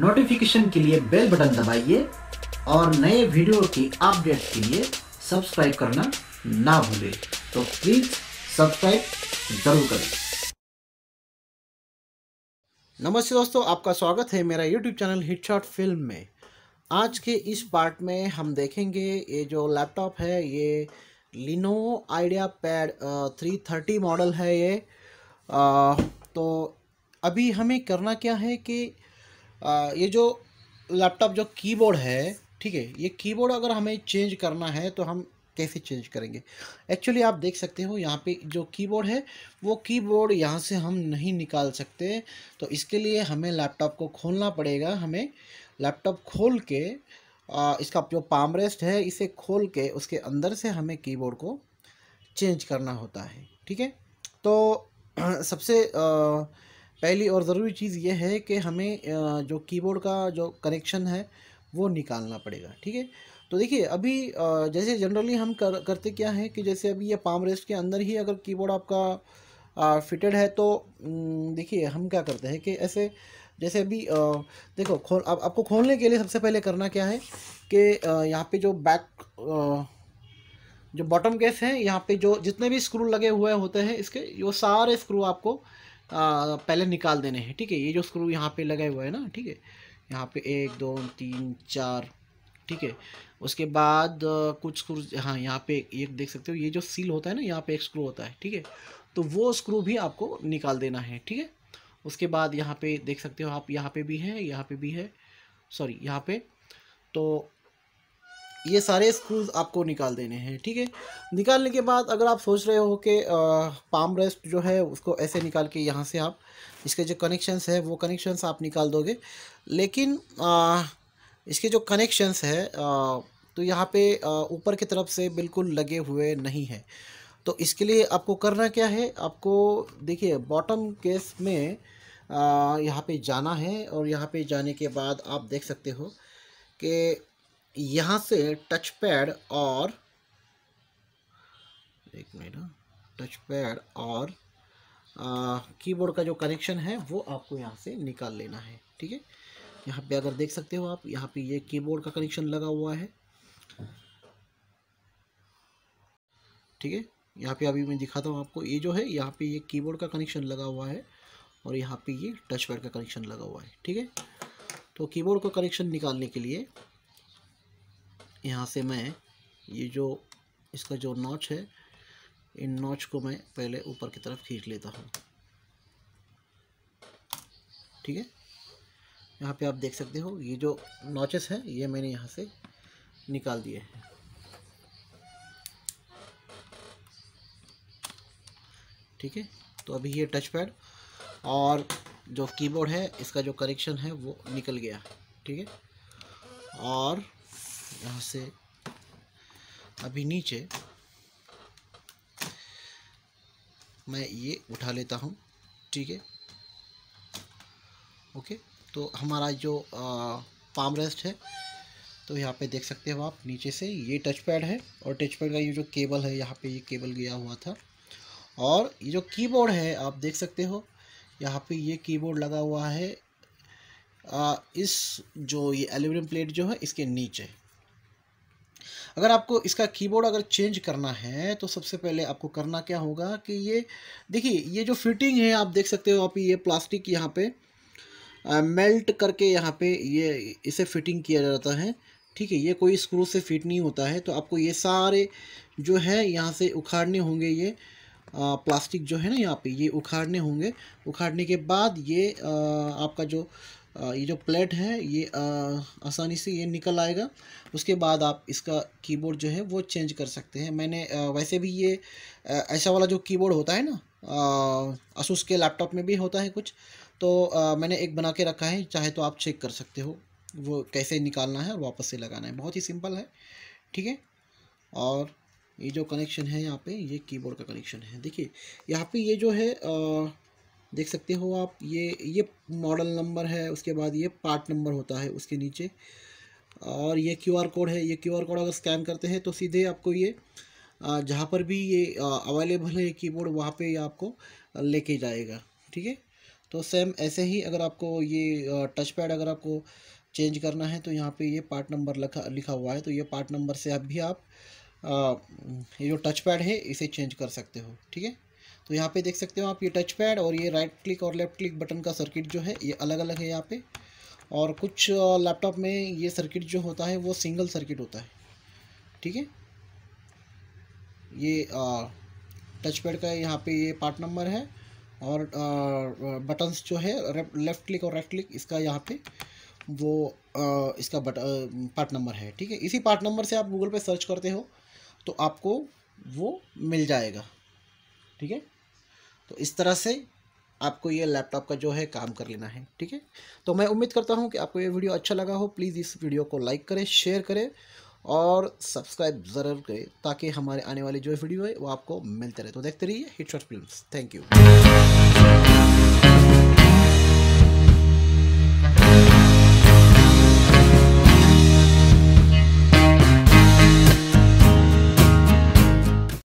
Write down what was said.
Notification के लिए bell button दबाइए और नए वीडियो की अपडेट के लिए सब्सक्राइब करना ना भूलें। तो प्लीज़ सब्सक्राइब ज़रूर करें। नमस्ते दोस्तों आपका स्वागत है मेरा YouTube channel hit shot film में। आज के इस पार्ट में हम देखेंगे ये जो लैपटॉप है ये Lenovo IdeaPad three thirty model है ये। आ, तो अभी हमें करना क्या है कि आ, ये जो लैपटॉप जो कीबोर्ड है ठीक है ये कीबोर्ड अगर हमें चेंज करना है तो हम कैसे चेंज करेंगे? एक्चुअली आप देख सकते हो यहाँ पे जो कीबोर्ड है वो कीबोर्ड यहाँ से हम नहीं निकाल सकते तो इसके लिए हमें लैपटॉप को खोलना पड़ेगा हमें लैपटॉप खोल के आ, इसका जो पाम रेस्ट है इसे खोल के उसके अंदर से हमें कीबोर्ड को चेंज करना होता है ठीक है? तो सबसे आ, पहली और ज़रूरी चीज़ ये है कि हमें जो कीबोर्ड का जो कनेक्शन है, वो निकालना पड़ेगा, ठीक है? तो देखिए, अभी जैसे जनरली हम कर, करते क्या है कि जैसे अभी ये पाम रेस्ट के अंदर ही अगर कीबोर्ड आपका फिटेड है तो देखिए, हम क्या करते हैं कि ऐसे, जैसे अभी देखो, खोल अब आपको खोलने के लिए सबसे पहले करना क्या है कि यहाँ पे जो बैक जो बॉटम केस है, यहाँ पे जो जितने भी स्क्रू लगे हुए होते हैं, इसके, वो सारे स्क्रू आपको पहले निकाल देने हैं, ठीक है? ये जो स्क्रू यहाँ पे लगे हुए हैं ना, ठीक है? यहाँ पे एक, दो, तीन, चार, ठीक है? उसके बाद कुछ स्क्रू हाँ यहाँ पे ये देख सकते हो, ये जो सील होता है ना, यहाँ पे एक स्क्रू होता है, ठीक है? तो वो स्क्रू भी आपको निकाल देना है, ठीक है? उसके बाद यहाँ पे देख सकते हो आप, यहाँ पे भी है, यहाँ पे भी है सॉरी यहाँ पे। तो ये सारे स्क्रूज आपको निकाल देने हैं ठीक है? निकालने के बाद अगर आप सोच रहे हो कि पाम रेस्ट जो है उसको ऐसे निकाल के यहाँ से आप इसके जो कनेक्शंस है वो कनेक्शंस आप निकाल दोगे। लेकिन आ, इसके जो कनेक्शंस है आ, तो यहाँ पे ऊपर की तरफ़ से बिल्कुल लगे हुए नहीं है। तो इसके लिए आपको करना क्या है आपको देखिए बॉटम केस में यहाँ पे जाना है और यहाँ पे जाने के बाद आप देख सकते हो कि यहाँ से टच पैड और, एक मिनट टच पैड और कीबोर्ड का जो कनेक्शन है, वो आपको यहाँ से निकाल लेना है, ठीक है? यहाँ पे अगर देख सकते हो आप, यहाँ पे ये कीबोर्ड का कनेक्शन लगा हुआ है, ठीक है? यहाँ पे अभी मैं दिखाता हूँ आपको, ये जो है, यहाँ पे ये कीबोर्ड का कनेक्शन लगा हुआ है और यहाँ पे ये टच पैड का कनेक्शन लगा हुआ है, ठीक है? तो कीबोर्ड का कनेक्शन निकालने के लिए यहाँ से मैं ये जो, इसका जो नॉच है, इन नॉच को मैं पहले ऊपर की तरफ़ खींच लेता हूँ। ठीक है? यहाँ पे आप देख सकते हो, ये जो नॉचेस हैं, ये मैंने यहाँ से निकाल दिए हैं। ठीक है? तो अभी ये टच पैड और जो कीबोर्ड है, इसका जो करेक्शन है, वो निकल गया। ठीक है? और यहाँ से अभी नीचे मैं ये उठा लेता हूँ ठीक है? ओके तो हमारा जो पाम रेस्ट है तो यहाँ पे देख सकते हो आप नीचे से ये टच पैड है और टच पैड का ये जो केबल है यहाँ पे ये केबल गया हुआ था। और ये जो कीबोर्ड है आप देख सकते हो यहाँ पे ये कीबोर्ड लगा हुआ है आ, इस जो ये एल्यूमिनियम प्लेट जो है इसके नीचे। अगर आपको इसका कीबोर्ड अगर चेंज करना है तो सबसे पहले आपको करना क्या होगा कि ये देखिए ये जो फिटिंग है आप देख सकते हो आप ये प्लास्टिक यहाँ पे मेल्ट करके यहाँ पे ये इसे फिटिंग किया जाता है। ठीक है ये कोई स्क्रू से फिट नहीं होता है तो आपको ये सारे जो है यहाँ से उखाड़ने होंगे ये आ, प्लास्टिक जो है ना यहाँ पे ये उखाड़ने होंगे। उखाड़ने के बाद ये आ, आपका जो आ, ये जो प्लेट है ये आसानी से ये निकल आएगा। उसके बाद आप इसका कीबोर्ड जो है वो चेंज कर सकते हैं। मैंने वैसे भी ये ऐसा वाला जो कीबोर्ड होता है ना असूस के लैपटॉप में भी होता है कुछ। तो मैंने एक बना के रखा है चाहे तो आप चेक कर सकते हो वो कैसे निकालना है और वापस से लगाना है। बहुत ही सिंपल है ठीक है? और ये जो कनेक्शन है यहाँ पे ये कीबोर्ड का कनेक्शन है। देखिए यहाँ पे ये जो है आ, देख सकते हो आप, ये ये मॉडल नंबर है, उसके बाद ये पार्ट नंबर होता है उसके नीचे। और ये क्यूआर कोड है, ये क्यूआर कोड अगर स्कैन करते हैं तो सीधे आपको ये जहाँ पर भी ये अवेलेबल है कीबोर्ड वहाँ पे ये आपको लेके जाएगा, ठीक है? तो सेम ऐसे ही अगर आपको ये टच पैड अगर आपको चेंज करना है तो यहाँ पे ये पार्ट नंबर लिखा लिखा हुआ है तो ये पार्ट नंबर से अब भी आप ये जो टच पैड है इसे चेंज कर सकते हो, ठीक है? तो यहाँ पे देख सकते हो आप ये टच पैड और ये राइट क्लिक और लेफ़्ट क्लिक बटन का सर्किट जो है ये अलग अलग है यहाँ पे। और कुछ लैपटॉप में ये सर्किट जो होता है वो सिंगल सर्किट होता है। ठीक है? ये टच पैड का यहाँ पे ये पार्ट नंबर है और बटन्स जो है लेफ़्ट क्लिक और राइट क्लिक इसका यहाँ पे वो आ, इसका बट पार्ट नंबर है। ठीक है? इसी पार्ट नंबर से आप गूगल पे सर्च करते हो तो आपको वो मिल जाएगा। ठीक है? तो इस तरह से आपको ये लैपटॉप का जो है काम कर लेना है, ठीक है? तो मैं उम्मीद करता हूँ कि आपको ये वीडियो अच्छा लगा हो। प्लीज़ इस वीडियो को लाइक करें शेयर करें और सब्सक्राइब ज़रूर करें ताकि हमारे आने वाली जो वीडियो है वो आपको मिलते रहे। तो देखते रहिए hit shot film thank you